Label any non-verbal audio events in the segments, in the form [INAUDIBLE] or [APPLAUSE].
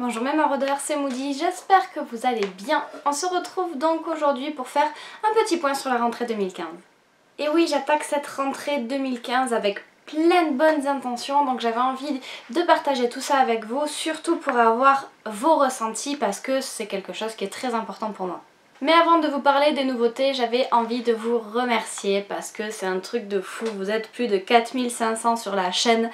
Bonjour mes maraudeurs, c'est Moody, j'espère que vous allez bien. On se retrouve donc aujourd'hui pour faire un petit point sur la rentrée 2015. Et oui, j'attaque cette rentrée 2015 avec plein de bonnes intentions, donc j'avais envie de partager tout ça avec vous, surtout pour avoir vos ressentis parce que c'est quelque chose qui est très important pour moi. Mais avant de vous parler des nouveautés, j'avais envie de vous remercier parce que c'est un truc de fou, vous êtes plus de 4500 sur la chaîne,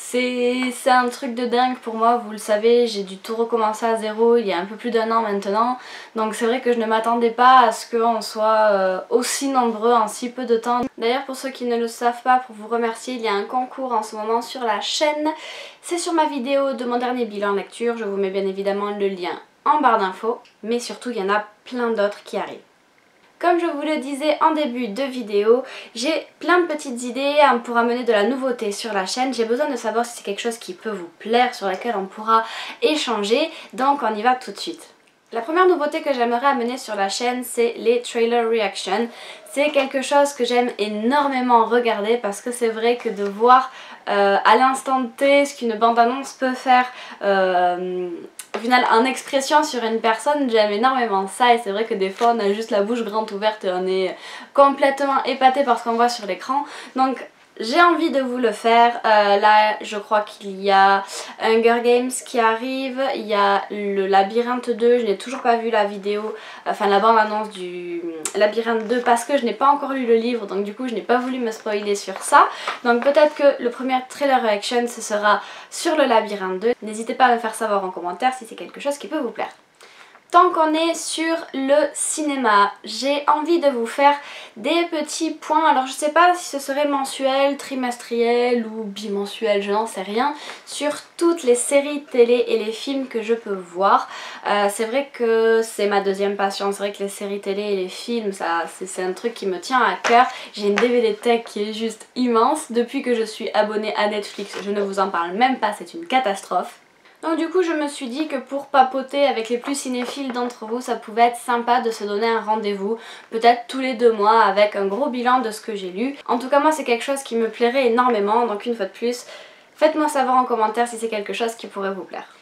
c'est un truc de dingue pour moi, vous le savez, j'ai dû tout recommencer à zéro il y a un peu plus d'un an maintenant. Donc c'est vrai que je ne m'attendais pas à ce qu'on soit euh, aussi nombreux en si peu de temps. D'ailleurs pour ceux qui ne le savent pas, pour vous remercier, il y a un concours en ce moment sur la chaîne. C'est sur ma vidéo de mon dernier bilan lecture, je vous mets bien évidemment le lien en barre d'infos. Mais surtout il y en a plein d'autres qui arrivent. Comme je vous le disais en début de vidéo, j'ai plein de petites idées pour amener de la nouveauté sur la chaîne. J'ai besoin de savoir si c'est quelque chose qui peut vous plaire, sur laquelle on pourra échanger. Donc on y va tout de suite. La première nouveauté que j'aimerais amener sur la chaîne, c'est les trailer reactions. C'est quelque chose que j'aime énormément regarder parce que c'est vrai que de voir euh, à l'instant T ce qu'une bande-annonce peut faire euh, au final en expression sur une personne j'aime énormément ça. Et c'est vrai que des fois on a juste la bouche grande ouverte et on est complètement épaté par ce qu'on voit sur l'écran. Donc j'ai envie de vous le faire. Euh, là, je crois qu'il y a Hunger Games qui arrive. Il y a le Labyrinthe 2. Je n'ai toujours pas vu la vidéo, enfin la bande-annonce du Labyrinthe 2 parce que je n'ai pas encore lu le livre. Donc du coup, je n'ai pas voulu me spoiler sur ça. Donc peut-être que le premier trailer reaction, ce sera sur le Labyrinthe 2. N'hésitez pas à me faire savoir en commentaire si c'est quelque chose qui peut vous plaire. Tant qu'on est sur le cinéma, j'ai envie de vous faire des petits points. Alors je sais pas si ce serait mensuel, trimestriel ou bimensuel, je n'en sais rien. Sur toutes les séries télé et les films que je peux voir. Euh, c'est vrai que c'est ma deuxième passion. C'est vrai que les séries télé et les films, c'est un truc qui me tient à cœur. J'ai une DVD tech qui est juste immense. Depuis que je suis abonnée à Netflix, je ne vous en parle même pas, c'est une catastrophe. Donc du coup je me suis dit que pour papoter avec les plus cinéphiles d'entre vous ça pouvait être sympa de se donner un rendez-vous peut-être tous les deux mois avec un gros bilan de ce que j'ai lu. En tout cas moi c'est quelque chose qui me plairait énormément donc une fois de plus faites-moi savoir en commentaire si c'est quelque chose qui pourrait vous plaire.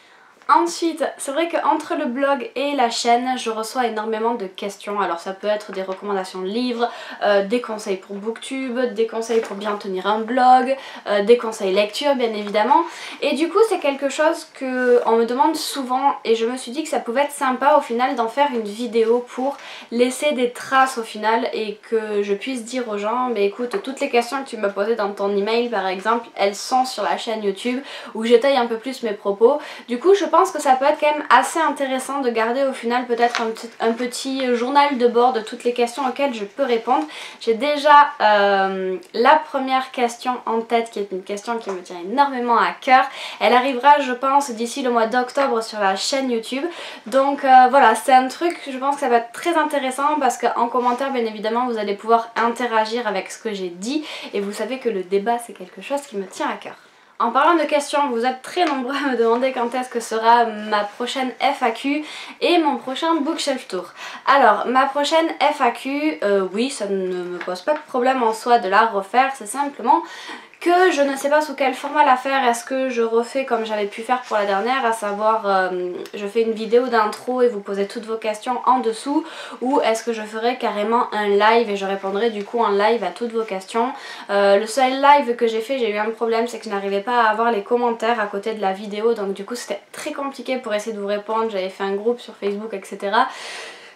Ensuite, c'est vrai qu'entre le blog et la chaîne, je reçois énormément de questions. Alors ça peut être des recommandations de livres, euh, des conseils pour Booktube, des conseils pour bien tenir un blog, euh, des conseils lecture bien évidemment. Et du coup c'est quelque chose qu'on me demande souvent et je me suis dit que ça pouvait être sympa au final d'en faire une vidéo pour laisser des traces au final et que je puisse dire aux gens, bah écoute, toutes les questions que tu m'as posées dans ton email par exemple, elles sont sur la chaîne YouTube où j'étaye un peu plus mes propos. Du coup je pense pense que ça peut être quand même assez intéressant de garder au final peut-être un, petit journal de bord de toutes les questions auxquelles je peux répondre. J'ai déjà euh, la première question en tête qui est une question qui me tient énormément à cœur. Elle arrivera je pense d'ici le mois d'octobre sur la chaîne YouTube. Donc euh, voilà c'est un truc je pense que ça va être très intéressant parce qu'en commentaire bien évidemment vous allez pouvoir interagir avec ce que j'ai dit et vous savez que le débat c'est quelque chose qui me tient à cœur. En parlant de questions, vous êtes très nombreux à me demander quand est-ce que sera ma prochaine FAQ et mon prochain bookshelf tour. Alors, ma prochaine FAQ, euh, oui, ça ne me pose pas de problème en soi de la refaire, c'est simplement que je ne sais pas sous quel format la faire. Est-ce que je refais comme j'avais pu faire pour la dernière, à savoir euh, je fais une vidéo d'intro et vous posez toutes vos questions en dessous ou est-ce que je ferai carrément un live et je répondrai du coup en live à toutes vos questions? Euh, le seul live que j'ai fait, j'ai eu un problème, c'est que je n'arrivais pas à avoir les commentaires à côté de la vidéo donc du coup c'était très compliqué pour essayer de vous répondre. J'avais fait un groupe sur Facebook etc.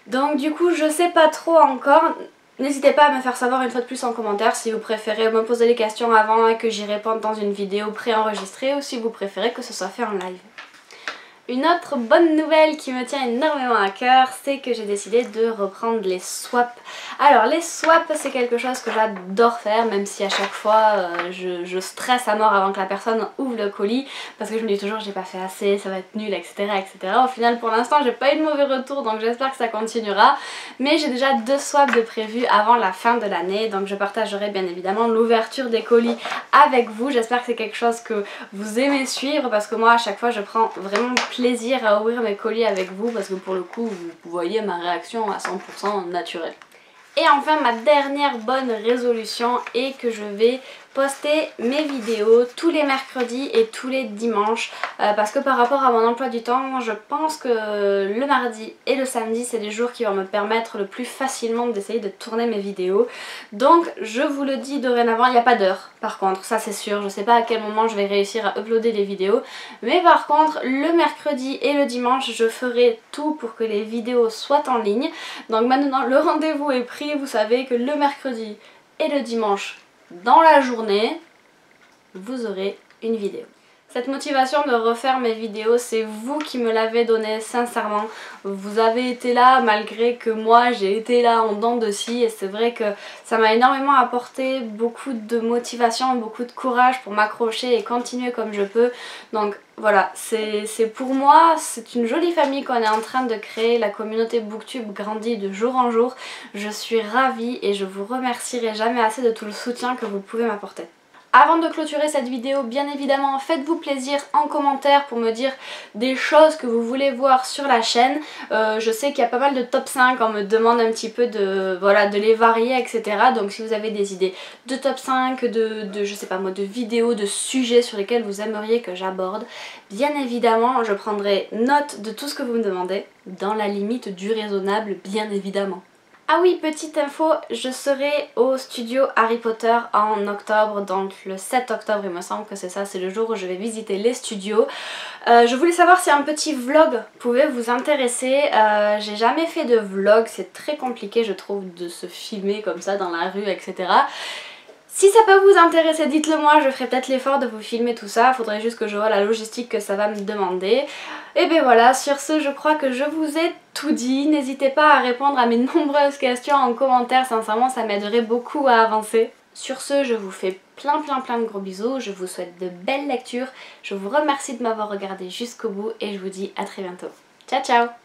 Donc du coup je sais pas trop encore. N'hésitez pas à me faire savoir une fois de plus en commentaire si vous préférez me poser les questions avant que j'y réponde dans une vidéo préenregistrée ou si vous préférez que ce soit fait en live. Une autre bonne nouvelle qui me tient énormément à cœur, c'est que j'ai décidé de reprendre les swaps. Alors les swaps c'est quelque chose que j'adore faire même si à chaque fois euh, je, stresse à mort avant que la personne ouvre le colis parce que je me dis toujours j'ai pas fait assez, ça va être nul etc. etc. Au final pour l'instant j'ai pas eu de mauvais retour donc j'espère que ça continuera mais j'ai déjà deux swaps de prévus avant la fin de l'année donc je partagerai bien évidemment l'ouverture des colis avec vous. J'espère que c'est quelque chose que vous aimez suivre parce que moi à chaque fois je prends vraiment plaisir à ouvrir mes colis avec vous parce que pour le coup vous voyez ma réaction à 100% naturelle. Et enfin ma dernière bonne résolution est que je vais poster mes vidéos tous les mercredis et tous les dimanches euh, parce que par rapport à mon emploi du temps je pense que le mardi et le samedi c'est des jours qui vont me permettre le plus facilement d'essayer de tourner mes vidéos. Donc je vous le dis dorénavant il n'y a pas d'heure. Par contre ça c'est sûr je sais pas à quel moment je vais réussir à uploader les vidéos. Mais par contre le mercredi et le dimanche je ferai tout pour que les vidéos soient en ligne. Donc maintenant le rendez-vous est pris. Vous savez que le mercredi et le dimanche dans la journée, vous aurez une vidéo. Cette motivation de refaire mes vidéos, c'est vous qui me l'avez donnée sincèrement. Vous avez été là malgré que moi j'ai été là en dents de scie et c'est vrai que ça m'a énormément apporté beaucoup de motivation, beaucoup de courage pour m'accrocher et continuer comme je peux. Donc voilà, c'est pour moi, c'est une jolie famille qu'on est en train de créer. La communauté Booktube grandit de jour en jour. Je suis ravie et je vous remercierai jamais assez de tout le soutien que vous pouvez m'apporter. Avant de clôturer cette vidéo, bien évidemment, faites-vous plaisir en commentaire pour me dire des choses que vous voulez voir sur la chaîne. Euh, je sais qu'il y a pas mal de top 5, on me demande un petit peu de, voilà, de les varier, etc. Donc si vous avez des idées de top 5, de, de je sais pas moi, de vidéos, de sujets sur lesquels vous aimeriez que j'aborde, bien évidemment, je prendrai note de tout ce que vous me demandez, dans la limite du raisonnable, bien évidemment. Ah oui, petite info, je serai au studio Harry Potter en octobre, donc le 7 octobre il me semble que c'est ça, c'est le jour où je vais visiter les studios. Euh, je voulais savoir si un petit vlog pouvait vous intéresser, euh, j'ai jamais fait de vlog, c'est très compliqué je trouve de se filmer comme ça dans la rue etc. Si ça peut vous intéresser, dites-le moi, je ferai peut-être l'effort de vous filmer tout ça, faudrait juste que vois la logistique que ça va me demander. Et bien voilà, sur ce, je crois que je vous ai tout dit. N'hésitez pas à répondre à mes [LAUGHS] nombreuses questions en commentaire, sincèrement ça m'aiderait beaucoup à avancer. Sur ce, je vous fais plein plein plein de gros bisous, je vous souhaite de belles lectures, je vous remercie de m'avoir regardé jusqu'au bout et je vous dis à très bientôt. Ciao ciao